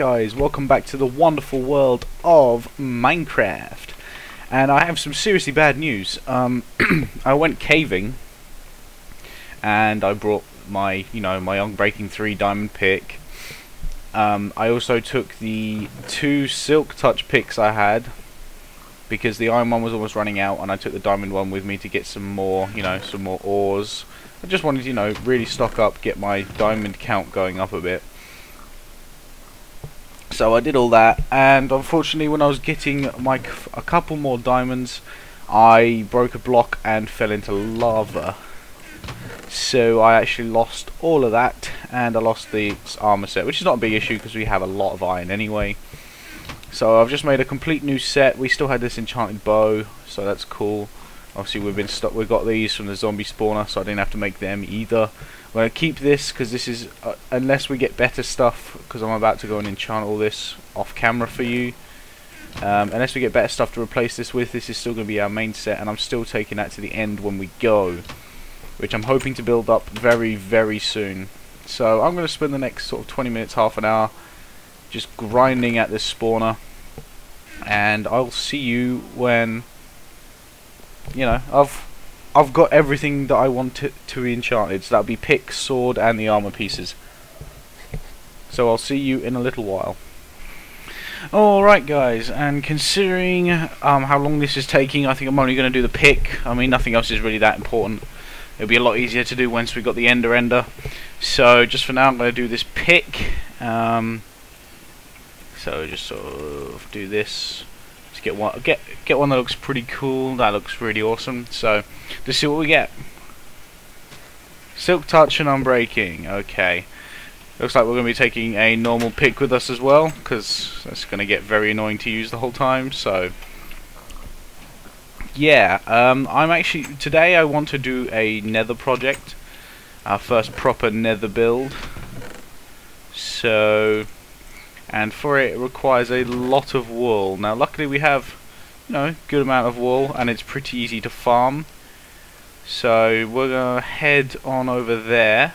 guys, welcome back to the wonderful world of Minecraft. And I have some seriously bad news. Um, I went caving and I brought my, you know, my Unbreaking 3 diamond pick. Um, I also took the two Silk Touch picks I had because the iron one was almost running out and I took the diamond one with me to get some more, you know, some more ores. I just wanted, you know, really stock up, get my diamond count going up a bit. So I did all that, and unfortunately, when I was getting my a couple more diamonds, I broke a block and fell into lava. So I actually lost all of that, and I lost the armor set, which is not a big issue because we have a lot of iron anyway. So I've just made a complete new set. We still had this enchanted bow, so that's cool. Obviously, we've been stuck. We got these from the zombie spawner, so I didn't have to make them either. I'm to keep this because this is, uh, unless we get better stuff, because I'm about to go and enchant all this off camera for you. Um, unless we get better stuff to replace this with, this is still going to be our main set, and I'm still taking that to the end when we go. Which I'm hoping to build up very, very soon. So I'm going to spend the next sort of 20 minutes, half an hour, just grinding at this spawner. And I'll see you when, you know, I've I've got everything that I want to, to be enchanted. So that'll be pick, sword, and the armor pieces. So I'll see you in a little while. Alright guys, and considering um, how long this is taking, I think I'm only going to do the pick. I mean, nothing else is really that important. It'll be a lot easier to do once we've got the ender ender. So just for now, I'm going to do this pick. Um, so just sort of do this get one get get one that looks pretty cool. That looks really awesome. So let's see what we get. Silk Touch and Unbreaking. Okay. Looks like we're going to be taking a normal pick with us as well, because that's going to get very annoying to use the whole time. So, yeah, um, I'm actually today I want to do a Nether project, our first proper Nether build. So, and for it, it requires a lot of wool. Now luckily we have you know good amount of wool and it's pretty easy to farm. So we're going to head on over there.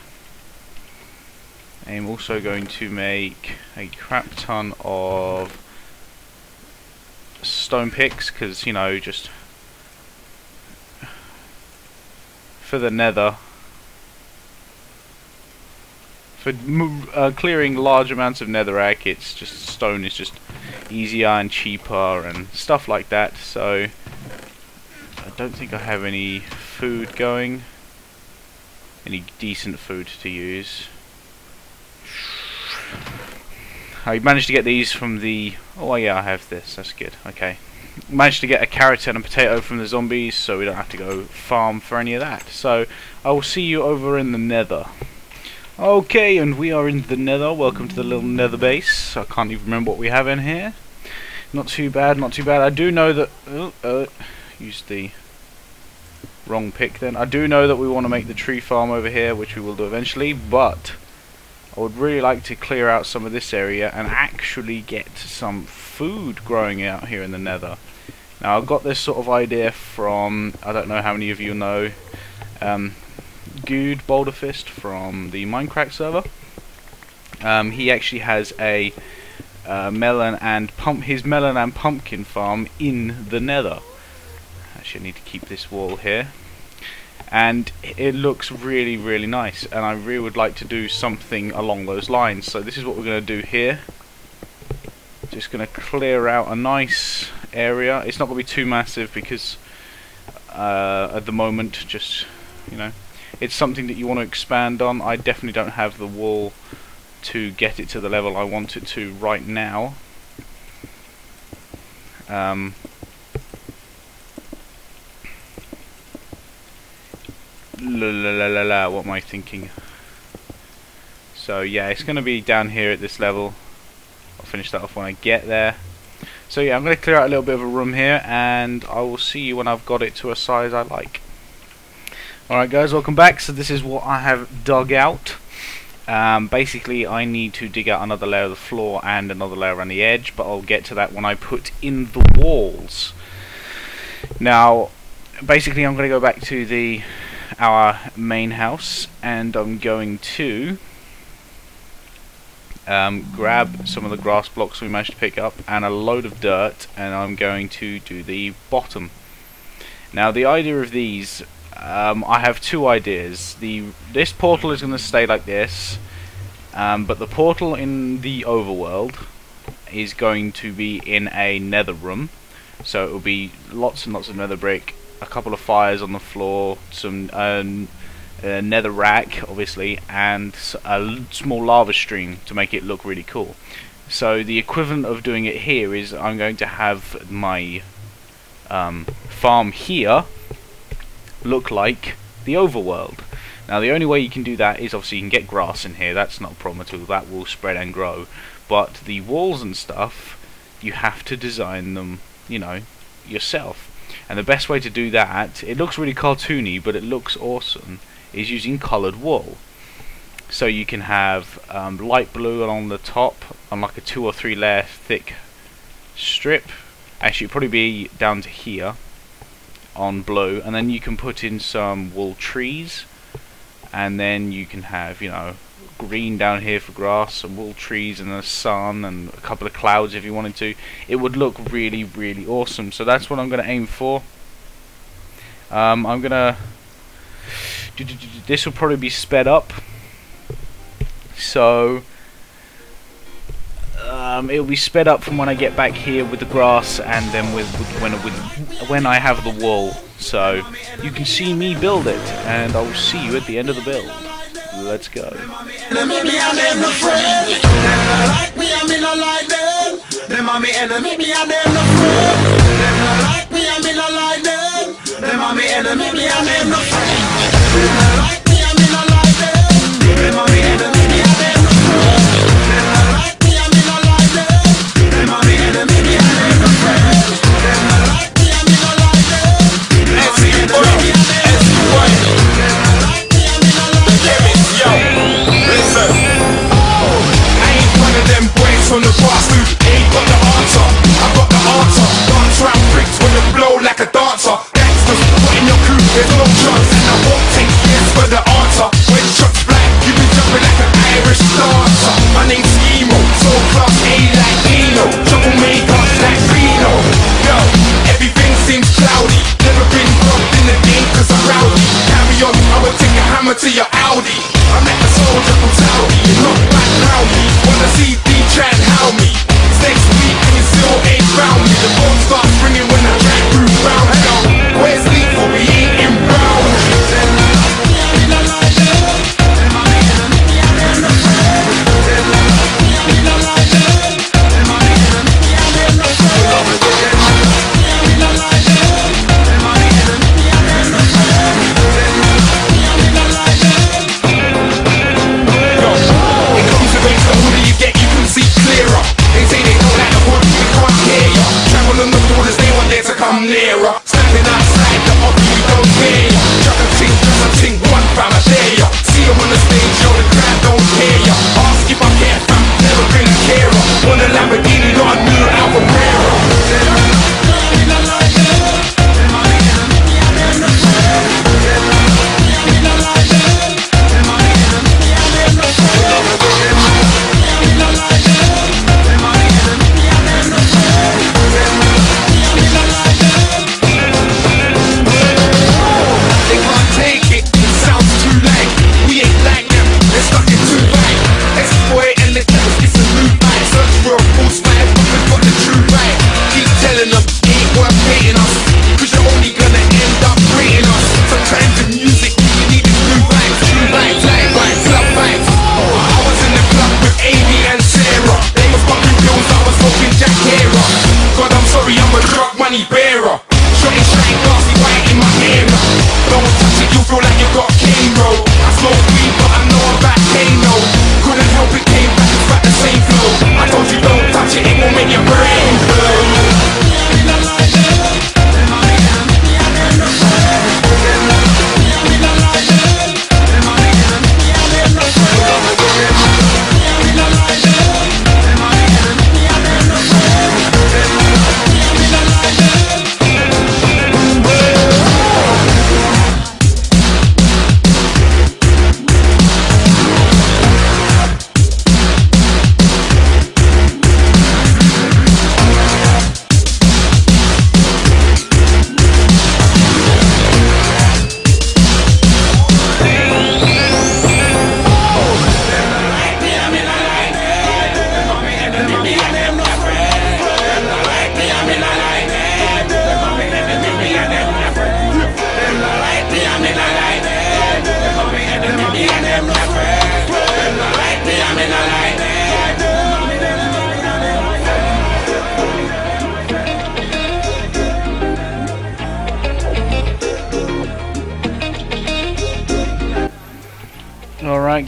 I'm also going to make a crap ton of stone picks because you know just for the nether for uh, clearing large amounts of netherrack, it's just stone is just easier and cheaper and stuff like that. So I don't think I have any food going, any decent food to use. I managed to get these from the. Oh yeah, I have this. That's good. Okay, managed to get a carrot and a potato from the zombies, so we don't have to go farm for any of that. So I will see you over in the Nether. Okay, and we are in the nether. Welcome to the little nether base. I can't even remember what we have in here. Not too bad, not too bad. I do know that... Oh, uh, used the wrong pick then. I do know that we want to make the tree farm over here, which we will do eventually, but I would really like to clear out some of this area and actually get some food growing out here in the nether. Now, I got this sort of idea from, I don't know how many of you know, um, Good Boulderfist from the Minecraft server. Um, he actually has a uh, melon and pump his melon and pumpkin farm in the Nether. Actually, I need to keep this wall here, and it looks really, really nice. And I really would like to do something along those lines. So this is what we're going to do here. Just going to clear out a nice area. It's not going to be too massive because uh, at the moment, just you know, it's something that you want to expand on. I definitely don't have the wall to get it to the level I want it to right now. Um, la la la la what am I thinking? So yeah, it's going to be down here at this level. I'll finish that off when I get there. So yeah, I'm going to clear out a little bit of a room here, and I will see you when I've got it to a size I like. Alright guys, welcome back. So this is what I have dug out. Um, basically I need to dig out another layer of the floor and another layer around the edge, but I'll get to that when I put in the walls. Now, basically I'm going to go back to the our main house and I'm going to um, grab some of the grass blocks we managed to pick up and a load of dirt and I'm going to do the bottom. Now the idea of these, um, I have two ideas. The This portal is going to stay like this, um, but the portal in the overworld is going to be in a nether room. So it will be lots and lots of nether brick, a couple of fires on the floor, some um, nether rack, obviously, and a small lava stream to make it look really cool. So the equivalent of doing it here is I'm going to have my um, farm here look like the overworld. Now the only way you can do that is obviously you can get grass in here, that's not a problem at all, that will spread and grow. But the walls and stuff, you have to design them, you know, yourself. And the best way to do that, it looks really cartoony, but it looks awesome, is using coloured wool. So you can have um, light blue along the top on like a two or three layer thick strip. Actually, probably be down to here on blue, and then you can put in some wool trees, and then you can have you know green down here for grass, some wool trees, and the sun, and a couple of clouds if you wanted to. It would look really, really awesome. So that's what I'm going to aim for. Um, I'm going to this will probably be sped up so um, it'll be sped up from when I get back here with the grass and then with, with when with, when I have the wool. So you can see me build it and I'll see you at the end of the build. Let's go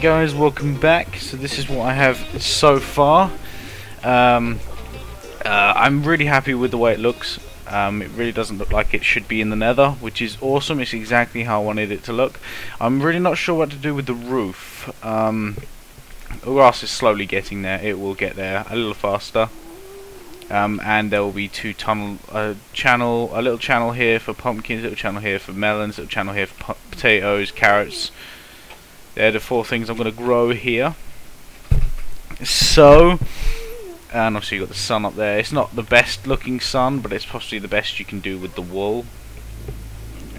Guys, welcome back. So this is what I have so far. Um, uh, I'm really happy with the way it looks. Um, it really doesn't look like it should be in the nether, which is awesome. It's exactly how I wanted it to look. I'm really not sure what to do with the roof. Um, the grass is slowly getting there. It will get there a little faster. Um, and there will be two tunnel, uh, channel, a little channel here for pumpkins, a little channel here for melons, a little channel here for potatoes, carrots. They're the four things I'm going to grow here. So, and obviously you've got the sun up there. It's not the best looking sun, but it's possibly the best you can do with the wool.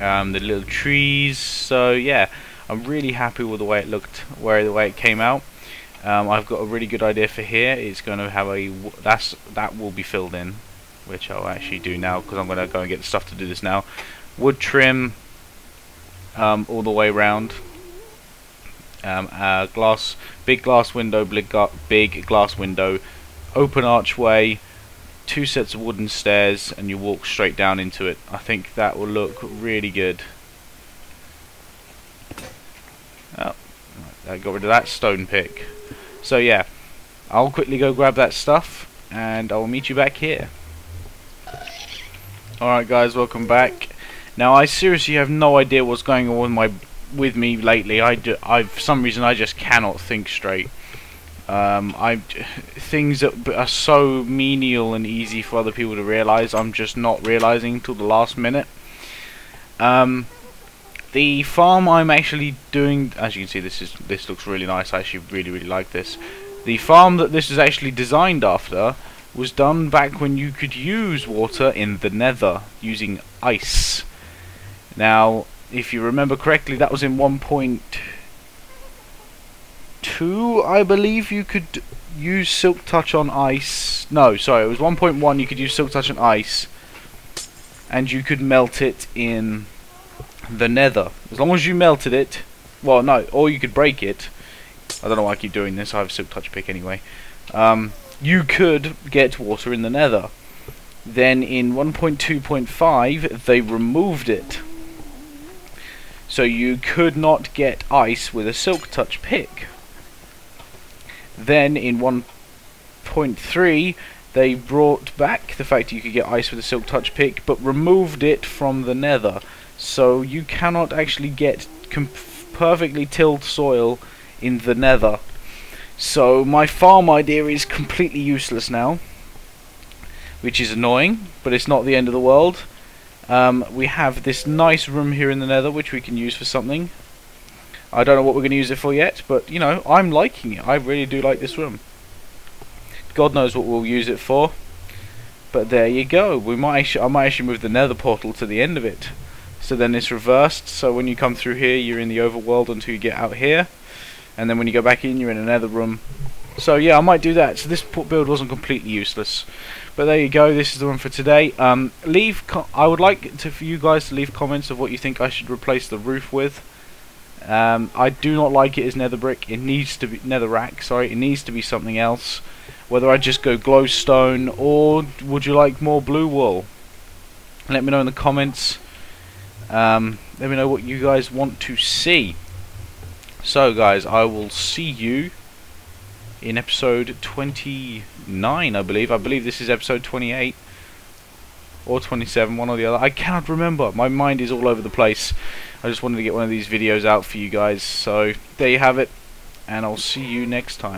Um, the little trees. So yeah, I'm really happy with the way it looked, where the way it came out. Um, I've got a really good idea for here. It's going to have a that's that will be filled in, which I'll actually do now because I'm going to go and get the stuff to do this now. Wood trim um, all the way around. Um, glass, big glass window, big, big glass window, open archway, two sets of wooden stairs, and you walk straight down into it. I think that will look really good. Oh, I got rid of that stone pick. So yeah, I'll quickly go grab that stuff and I'll meet you back here. Alright guys, welcome back. Now I seriously have no idea what's going on with my with me lately. I, do, I for some reason I just cannot think straight. Um, I things that are so menial and easy for other people to realize, I'm just not realizing until the last minute. Um, the farm I'm actually doing, as you can see, this is this looks really nice. I actually really really like this. The farm that this is actually designed after was done back when you could use water in the Nether using ice. Now, if you remember correctly, that was in 1.2, I believe. You could use Silk Touch on ice. No, sorry, it was 1.1. You could use Silk Touch on ice, and you could melt it in the nether. As long as you melted it, well, no, or you could break it. I don't know why I keep doing this. I have a silk touch pick anyway. Um, you could get water in the nether. Then in 1.2.5, they removed it. So you could not get ice with a silk touch pick. Then in 1.3, they brought back the fact you could get ice with a silk touch pick, but removed it from the nether so you cannot actually get perfectly tilled soil in the nether. So my farm idea is completely useless now, which is annoying, but it's not the end of the world. Um, we have this nice room here in the nether which we can use for something. I don't know what we're going to use it for yet, but you know, I'm liking it. I really do like this room. God knows what we'll use it for. But there you go. We might I might actually move the nether portal to the end of it. So then it's reversed. So when you come through here, you're in the overworld until you get out here. And then when you go back in, you're in another room. So yeah, I might do that. So this build wasn't completely useless. But there you go. This is the one for today. Um, leave. I would like to, for you guys to leave comments of what you think I should replace the roof with. Um, I do not like it as nether brick. It needs to be nether rack. Sorry, it needs to be something else. Whether I just go glowstone or would you like more blue wool? Let me know in the comments. Um, let me know what you guys want to see. So guys, I will see you in episode 29, I believe. I believe this is episode 28 or 27, one or the other. I cannot remember. My mind is all over the place. I just wanted to get one of these videos out for you guys. So there you have it, and I'll see you next time.